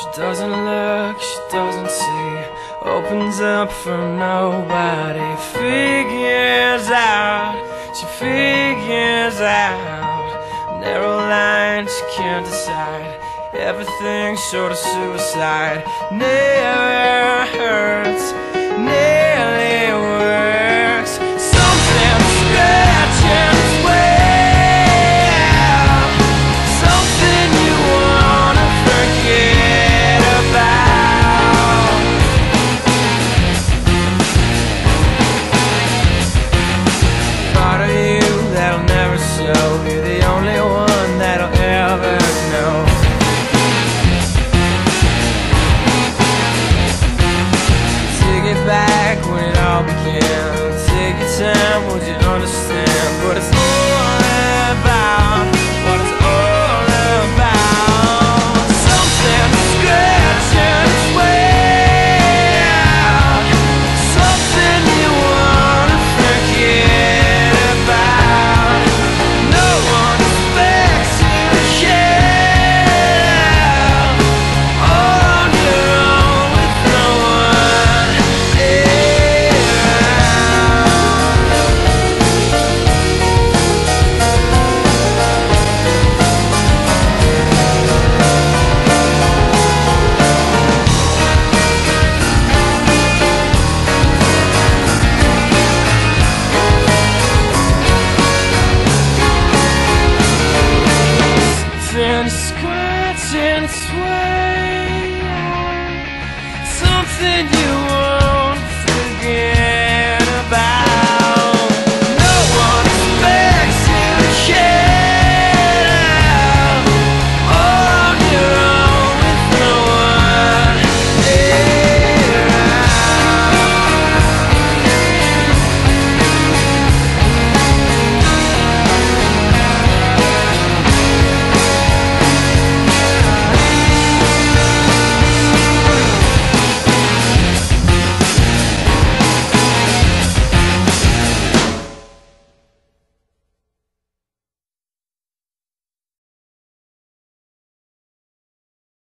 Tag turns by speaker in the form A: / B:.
A: She doesn't look, she doesn't see. Opens up for nobody. Figures out, she figures out. Narrow line, she can't decide. Everything short of suicide. Never hurts Take your time, would you? sway something you